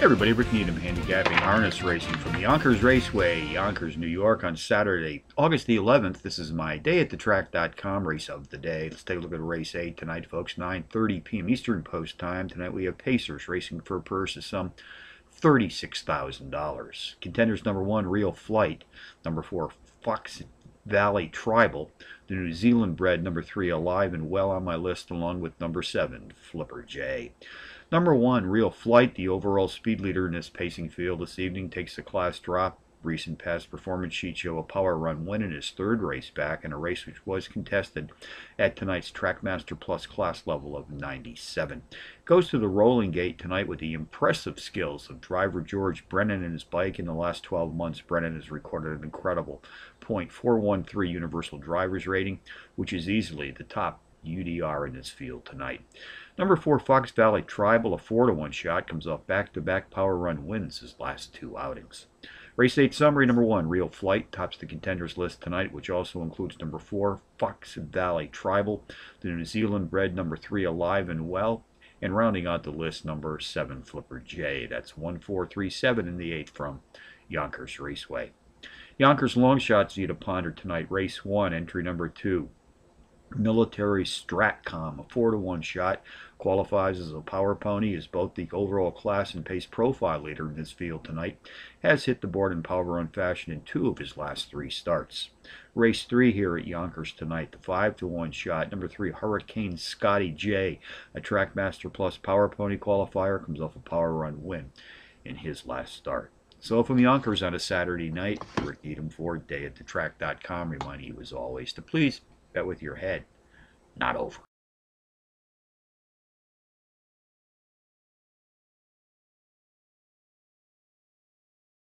Everybody, Rick Needham handicapping harness racing from Yonkers Raceway, Yonkers, New York on Saturday, August the 11th. This is my day at the track.com race of the day. Let's take a look at race 8 tonight, folks. 9.30 p.m. Eastern Post Time. Tonight we have Pacers racing for a purse of some $36,000. Contenders number 1, Real Flight. Number 4, Fox Valley Tribal. The New Zealand bred number 3, Alive and Well on my list, along with number 7, Flipper J. Number one, Real Flight, the overall speed leader in this pacing field this evening, takes the class drop. Recent past performance sheets show a power run win in his third race back in a race which was contested at tonight's Trackmaster Plus class level of 97. Goes to the rolling gate tonight with the impressive skills of driver George Brennan and his bike. In the last 12 months, Brennan has recorded an incredible .413 universal driver's rating, which is easily the top UDR in this field tonight. Number four, Fox Valley Tribal, a four to one shot, comes off back-to-back power run wins his last two outings. Race 8 summary number 1, Real Flight, tops the contenders list tonight, which also includes number 4, Fox Valley Tribal, the New Zealand bred number 3, Alive and Well, and rounding out the list, number 7, Flipper J. That's 1437 in the 8th from Yonkers Raceway. Yonkers long shots you to ponder tonight. Race 1, entry number 2, military Stratcom, a 4 to 1 shot, qualifies as a power pony, is both the overall class and pace profile leader in this field tonight, has hit the board in power run fashion in two of his last three starts. Race 3 here at Yonkers tonight, the 5 to 1 shot, number 3 Hurricane Scotty J, a Trackmaster Plus power pony qualifier, comes off a power run win in his last start. So from Yonkers on a Saturday night, Rick Needham Ford, day at the track.com, reminding you as always to please bet with your head, not over.